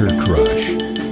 Sugar Crush.